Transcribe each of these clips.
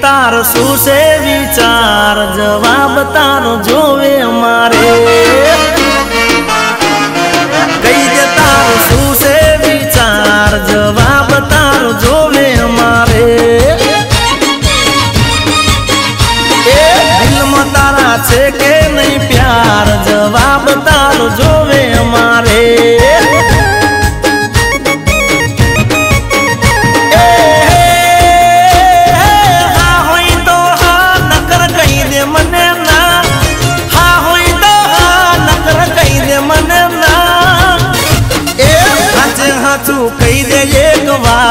તારો શું છે વિચાર? જવાબ તારો જોવે મારે não vai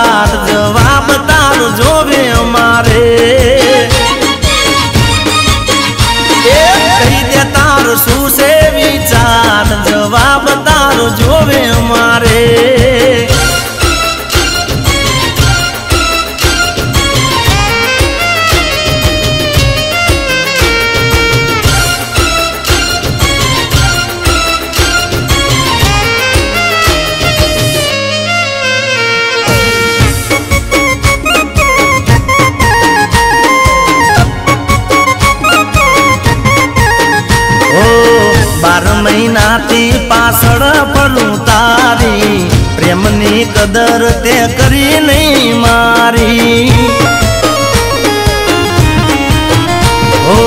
મહિનાથી પાછળ પડું તારી. પ્રેમની કદર તે કરી નહીં મારી. ઓ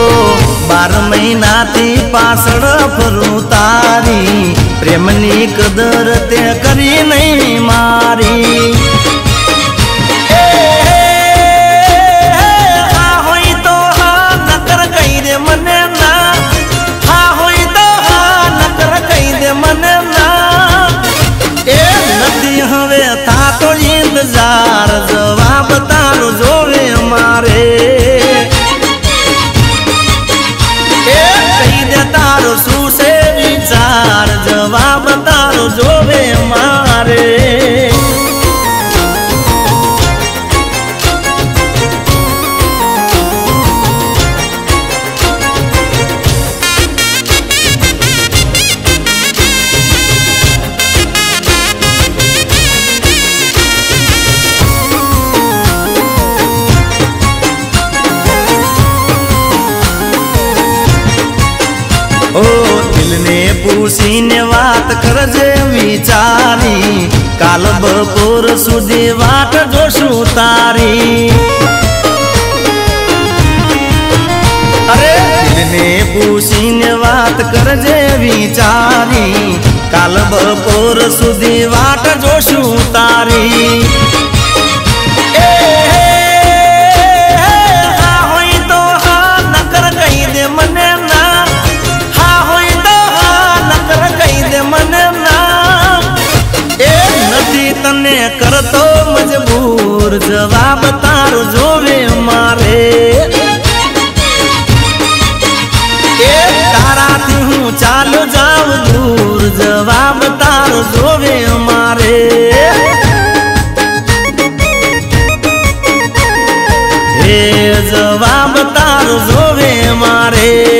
બાર મહિનાથી પાછળ ફરું તારી. પ્રેમની કદર તે કરી નહીં મારી. પૂછીને વાત કરજે વિચારી. કાલ બપોર સુધી વાટ જોશું તારી. અરે દિલને પૂછીને વાત કરજે વિચારી. કાલ બપોર સુધી વાટ જોશું તારી. કરતો મજબૂર જવાબ તારો જોવે મારે એ તારાથી હું ચાલુ જાઉં દૂર જવાબ તારો જોવે મારે હે જવાબ તારો જોવે મારે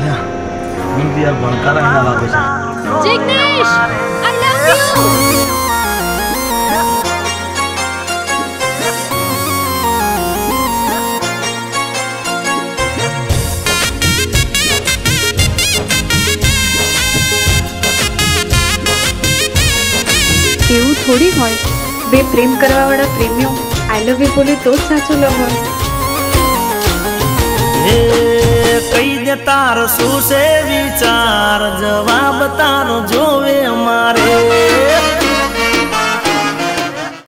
લ્યા હું ભણકારા એના લાગે છે. જિગ્નેશ આઈ લવ યુ એવું થોડી હોય. બે પ્રેમ કરવાવાળા પ્રેમીઓ આઈ લવ યુ બોલે તો જ સાચો લવ હોય હે કહી દે તારો શું છે વિચાર? જવાબ તારો જોવે મારે.